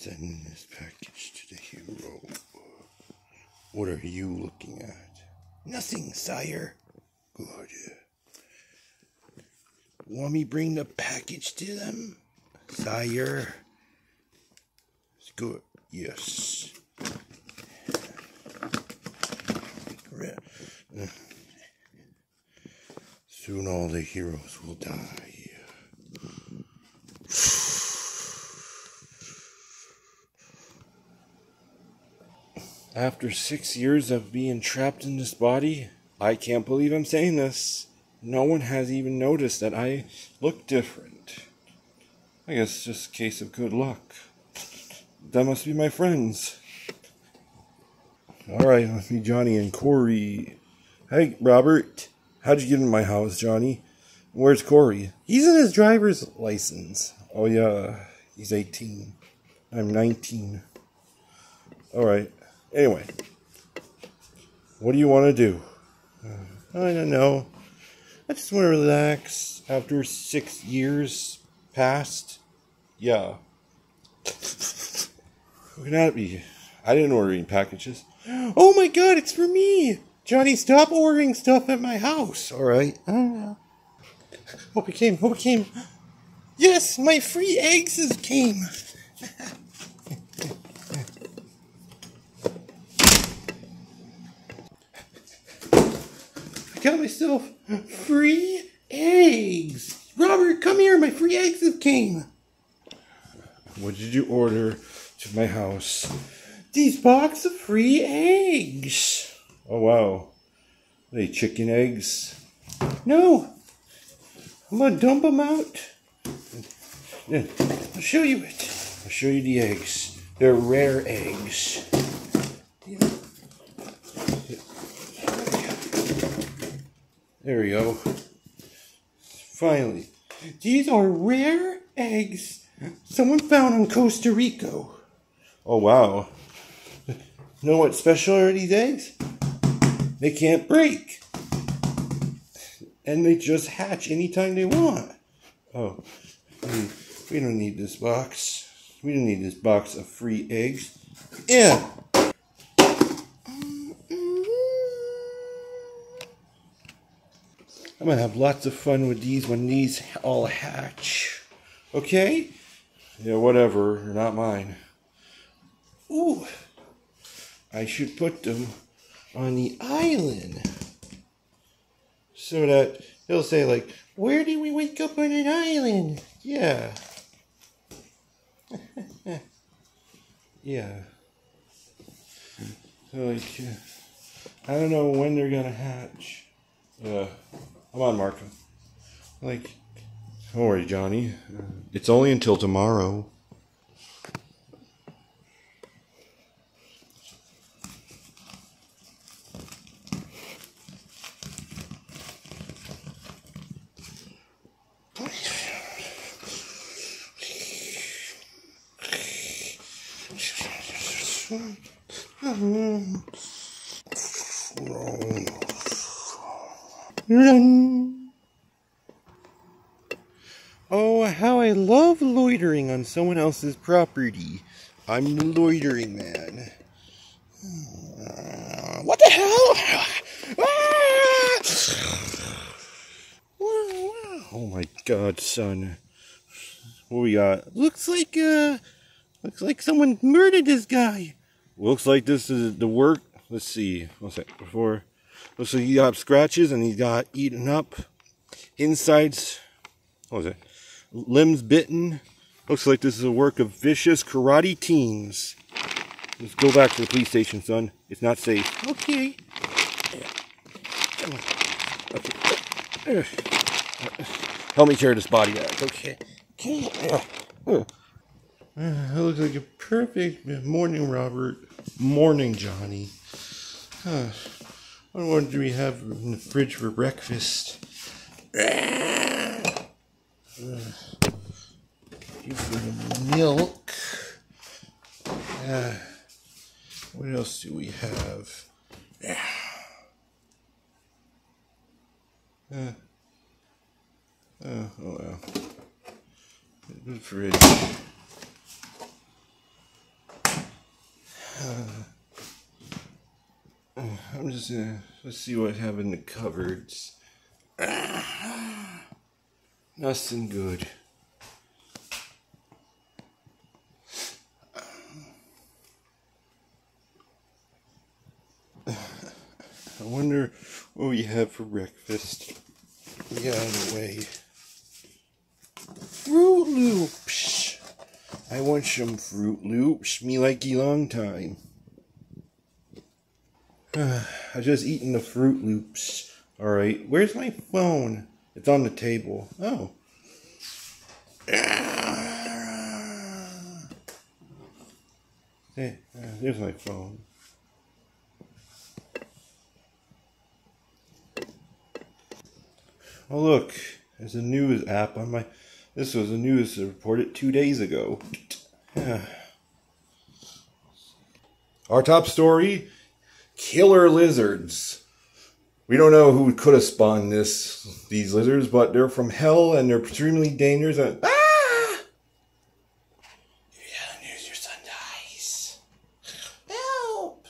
Sending this package to the hero. What are you looking at? Nothing, sire. Good. Want me bring the package to them? Sire. It's good. Yes. Soon all the heroes will die. After six years of being trapped in this body, I can't believe I'm saying this. No one has even noticed that I look different. I guess it's just a case of good luck. That must be my friends. Alright, be Johnny and Corey. Hey, Robert. How'd you get in my house, Johnny? Where's Corey? He's in his driver's license. Oh, yeah. He's 18. I'm 19. Alright. Anyway. What do you want to do? I don't know. I just want to relax after six years passed. Yeah. Who can that be? I didn't order any packages. Oh my god, it's for me! Johnny, stop ordering stuff at my house. Alright. Uh, hope it came. Hope it came. Yes, my free eggs came. I got myself free eggs. Robert, come here. My free eggs have came. What did you order to my house? These box of free eggs. Oh, wow. Are they chicken eggs? No. I'm going to dump them out. I'll show you it. I'll show you the eggs. They're rare eggs. There we go. Finally. These are rare eggs someone found in Costa Rica. Oh, wow. Know what's special are these eggs? They can't break. And they just hatch anytime they want. Oh, we don't need this box. We don't need this box of free eggs. Yeah. I'm gonna have lots of fun with these when these all hatch. Okay? Yeah, whatever. They're not mine. Ooh. I should put them on the island. So that they'll say, like, where did we wake up on an island? Yeah. yeah. So, like, I don't know when they're gonna hatch. Uh, come on, Marco. Like, don't worry, Johnny. It's only until tomorrow. Oh, how I love loitering on someone else's property. I'm the loitering man. Uh, what the hell? Ah! Oh my god, son. What we got? Looks like, uh, looks like someone murdered this guy. Looks like this is the work. Let's see. What's that? Before. Looks like he got scratches and he got eaten up. Insides. What was it? Limbs bitten. Looks like this is a work of vicious karate teens. Let's go back to the police station, son. It's not safe. Okay. okay. Help me carry this body out. Okay. Okay. Uh, that looks like a perfect morning, Robert. Morning, Johnny. Uh, I what do we have in the fridge for breakfast? Milk. Uh, what else do we have? Uh, uh, oh well. Fridge. I'm uh, let's see what I have in the cupboards. Nothing good. I wonder what we have for breakfast. Get out of the way. Froot Loops. I want some Froot Loops. Me like a long time. I just eaten the Froot Loops. Alright, where's my phone? It's on the table. Oh. Hey, uh, there's my phone. Oh look, there's a news app on my. This was a news reported two days ago. Our top story: killer lizards. We don't know who could have spawned this these lizards, but they're from hell and they're extremely dangerous. And, ah! Yeah, there's your son dies. Help!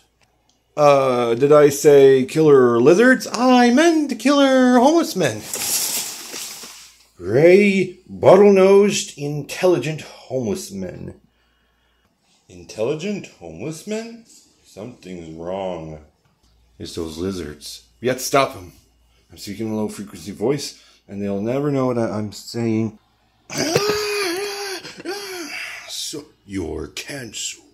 Uh, did I say killer lizards? I meant killer homeless men. Gray, bottle-nosed, intelligent homeless men. Intelligent homeless men? Something's wrong. It's those lizards. We have to stop them. I'm speaking a low frequency voice, and they'll never know what I'm saying. so you're cancelled.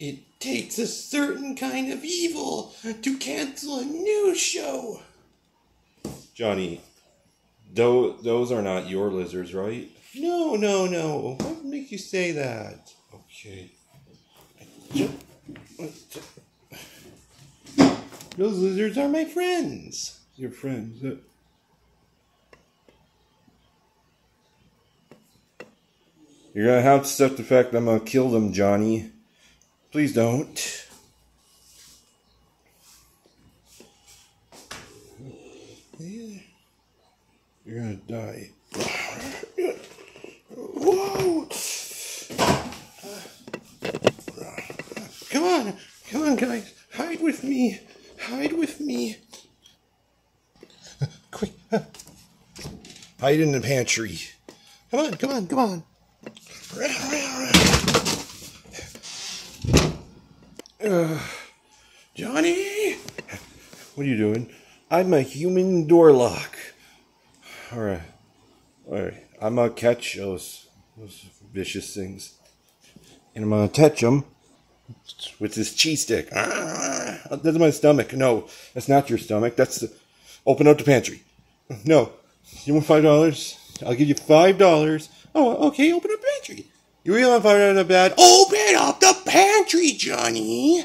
It takes a certain kind of evil to cancel a news show. Johnny, those, those are not your lizards, right? No, no, no. What make you say that? Okay. Those lizards are my friends. Your friends. Uh, You're gonna have to accept the fact that I'm gonna kill them, Johnny. Please don't. You're gonna die. Whoa! Come on, come on, guys, hide with me, hide with me. Quick, hide in the pantry. Come on, come on, come on. Uh, Johnny! What are you doing? I'm a human door lock. Alright. Alright. I'm gonna catch those, those vicious things. And I'm gonna touch them with this cheese stick. Ah, that's my stomach. No, that's not your stomach. That's the. Open up the pantry. No. You want five dollars? I'll give you five dollars. Oh, okay, open up the pantry. You really want five dollars bad? Open up pantry, Johnny!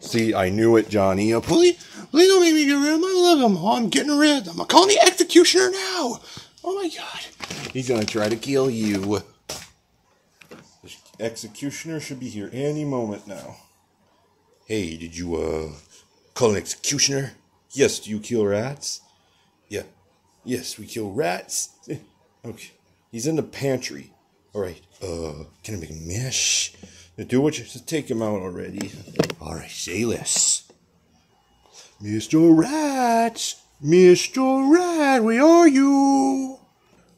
See, I knew it, Johnny. Uh, please, please don't make me get rid of him. I love him. Oh, I'm getting rid of them. I'm calling the executioner now. Oh my god. He's gonna try to kill you. The executioner should be here any moment now. Hey, did you, uh, call an executioner? Yes, do you kill rats? Yeah. Yes, we kill rats. Okay. He's in the pantry. Alright, uh, can I make a mesh? Do what you just take him out already. Alright, say less. Mr. Rats! Mr. Rat, where are you?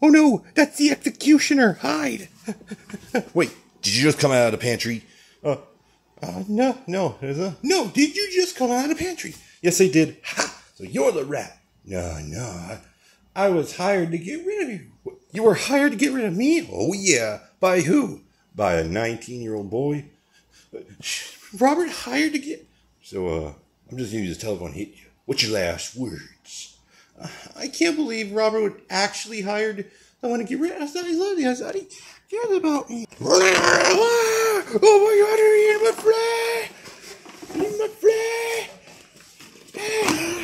Oh no, that's the executioner! Hide! Wait, did you just come out of the pantry? Uh, uh, no, no, a, no, did you just come out of the pantry? Yes, I did. Ha! So you're the rat. No, no, I, was hired to get rid of you. You were hired to get rid of me? Oh, yeah. By who? By a 19 year old boy. Robert hired to get. So, uh, I'm just to use the telephone hit you. What's your last words? I can't believe Robert would actually hired someone to get rid of. I thought he loved me. I thought he cared about me. Oh my god, you're my fly! Eating my!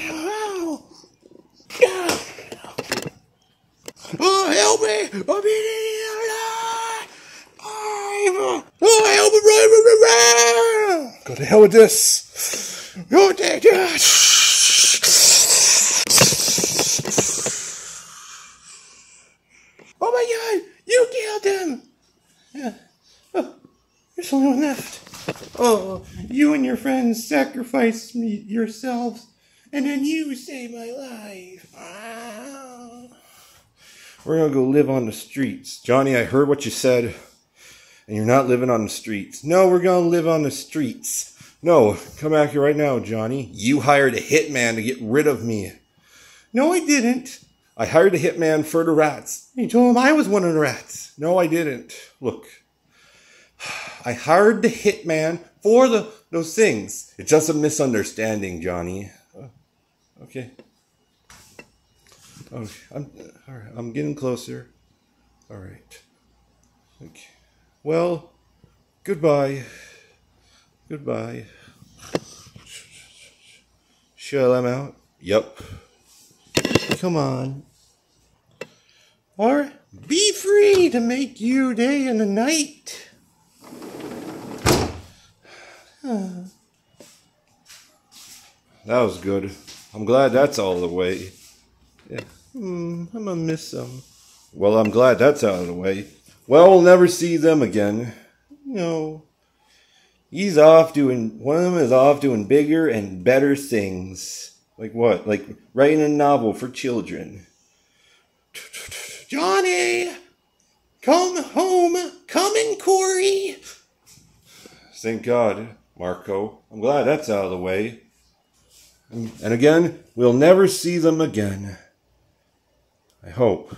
Oh, help me! I'm eating alive! Oh, help me! Go to hell with this. Go take that! Oh my god! You killed him! Yeah. Oh, there's only one left. Oh, you and your friends sacrificed me yourselves, and then you saved my life. Ah. We're gonna go live on the streets. Johnny, I heard what you said, and you're not living on the streets. No, we're gonna live on the streets. No, come back here right now, Johnny. You hired a hitman to get rid of me. No, I didn't. I hired a hitman for the rats. You told him I was one of the rats. No, I didn't. Look, I hired the hitman for the those things. It's just a misunderstanding, Johnny. Uh, okay. Oh, okay, I'm uh, all right. I'm getting closer. All right. Okay. Well, goodbye. Goodbye. Shall I'm out? Yep. Come on. Or be free to make you day and a night. That was good. I'm glad that's all the way. Yeah. Hmm, I'm gonna miss them. Well, I'm glad that's out of the way. Well, we'll never see them again. No. He's off doing, one of them is off doing bigger and better things. Like what? Like writing a novel for children. Johnny! Come home! Coming, Corey! Thank God, Marco. I'm glad that's out of the way. And, and again, we'll never see them again. I hope.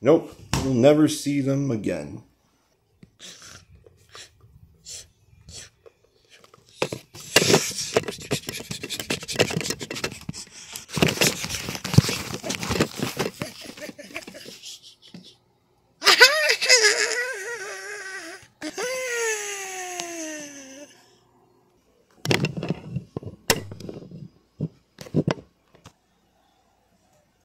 Nope, we'll never see them again.